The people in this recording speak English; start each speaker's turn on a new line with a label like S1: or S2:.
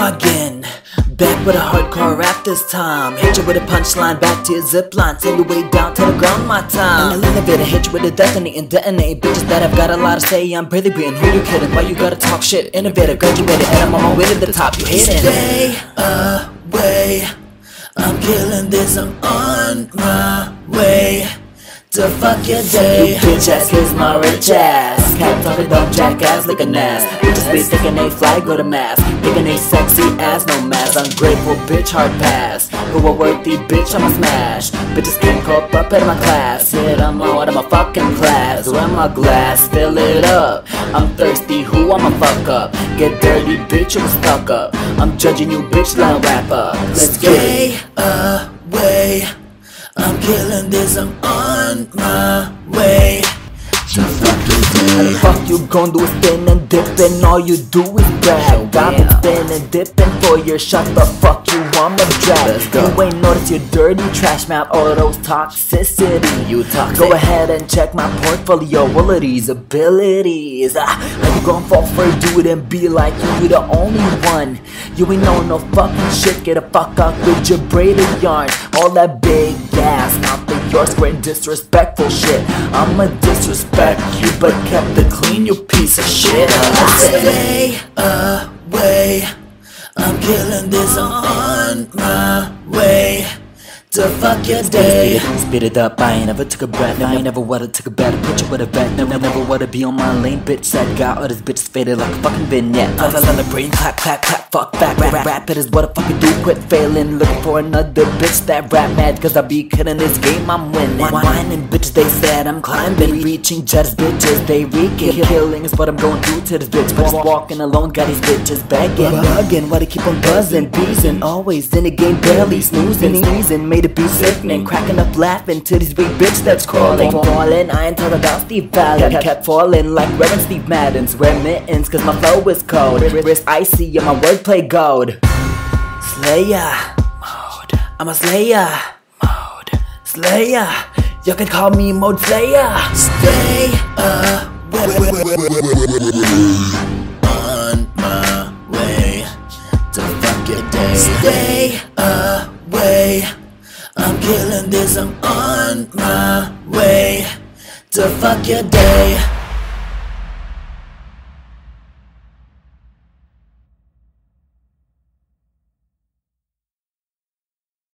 S1: again. Back with a hardcore rap this time. Hit you with a punchline, back to your zip line. Send you way down to the ground my time. And a little bit of hit you with a detonate and detonate. Bitches that I've got a lot to say, I'm pretty being who you kidding? Why you gotta talk shit? Innovative, graduated, and I'm on my way to the top. You hating? Stay away. I'm killing this, I'm on my way to fuck your day. You bitch ass kiss my rich ass. Cat talking dumb jackass like a ass. Bitches be thinking they fly, go to mass. Thinking they sexy ass, no mass. Ungrateful bitch, hard pass. Who a worthy bitch, I'ma smash. Bitches can't cope up in my class. Hit I'm out of my fucking class. Where my glass, fill it up. I'm thirsty, who I'ma fuck up? Get dirty, bitch, you stuck up. I'm judging you, bitch, like rapper. Let's get it. away. I'm killing this, I'm on my way. You
S2: the fuck you gon' do is spin and dip and all you do is brag. I've been spinning, dipping for your shot, the fuck you I'ma drag.
S1: Go.
S2: You ain't noticed your dirty trash mouth or those toxicity.
S1: You toxic.
S2: Go ahead and check my portfolio, all of these abilities. Ah, you gon' fall for a dude and be like you the only one. You ain't know no fucking shit, get a fuck out with your braided yarn All that big ass, not the yours, square disrespectful shit I'ma disrespect you, but kept it clean, you piece of shit.
S1: Stay away. I'm killing this, on my way to fuck your day.
S2: Spit it up, I ain't never took a breath. I ain't never wanna took a better picture with a vet. Never, never wanna be on my lane, bitch. That got all this bitches faded like a fucking vignette. Fell on the brain, clap, clap, clap, fuck back. Rap, rap, it is what I fucking do. Quit failing, looking for another bitch that rap mad. Cause I be killing this game, I'm winning. Whining, bitch, they said I'm climbing. Reaching judges, bitches, they reeking. Killing is what I'm going through to this bitch. But walking alone, got these bitches begging. Bugging, why they keep on buzzing, beezing. Always in the game, barely snoozing, sneezing. Made be sickening, cracking up laughing to these big bitch that's crawling. Falling, I ain't talking about Steve Allen. Kept, kept falling like Reverend Steve Madden's. Wear mittens, cause my flow is cold. Wrist icy and my wordplay gold. Slayer mode. I'm a Slayer mode. Slayer. You can call me Mode Slayer.
S1: Stay away. On my way to fuck your day. Stay away. This, I'm on my way to fuck your day.